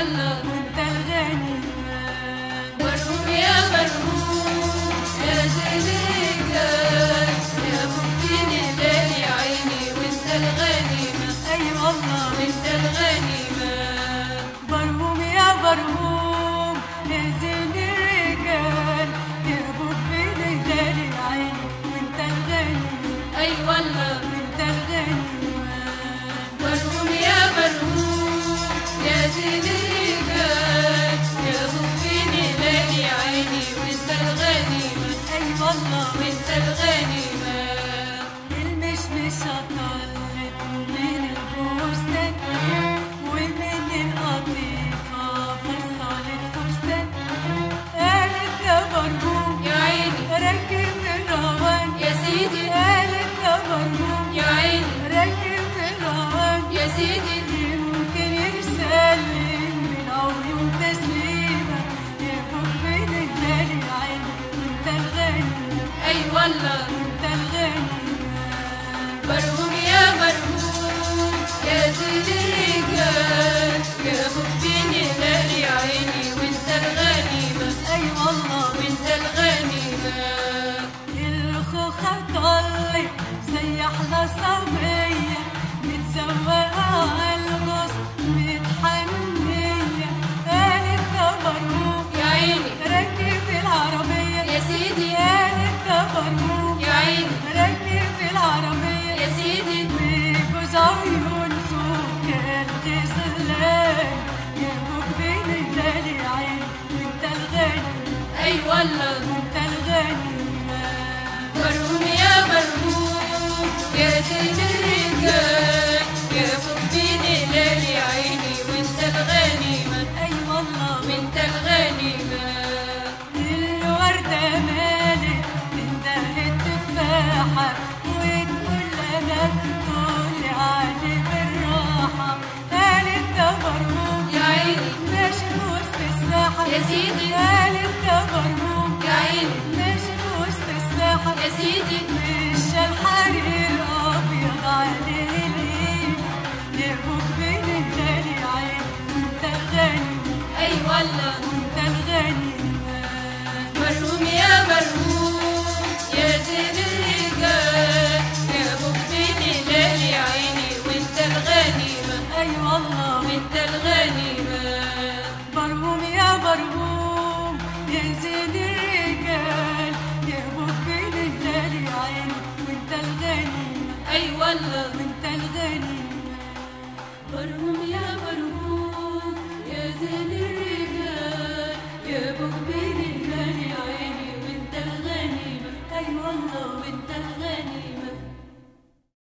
الغنى وانت الغني مرهوم يا مرهوم يا زيدك يا ممكن الليل عيني. وانت الغنيمة أي أيوة والله. وانت الغنيمة مرهوم يا مرهوم يا زيدك يا ممكن الليل عيني. وانت الغنيمة أي أيوة والله. اي والله وانت الغنيمة المشمش طلت من البستان ومن القطيفة فصلت فستان قالت ده برهوم يا عيني. راكب الروان يا سيدي. قالت ده برهوم يا عيني. راكب الروان يا سيدي. اي والله والله وانت الغني مرهوم يا مرهوم يا زين الرجال يا فضيني لالي عيني وانت الغنيمة أي والله وانت الغنيمة الوردة مالت تنده التفاحة وتقول لها أي والله وانت الغني. مرهوم يا مرهوم يا زين الرجال يا فضيني لالي عيني وانت الغنيمة أي والله وانت الغنيمة برهوم يا برهوم يا زين الرجال يهبط بين هلالي عين وانت الغني اي والله وانت الغني مرهوم يا مرهوم الغنى وانت الغني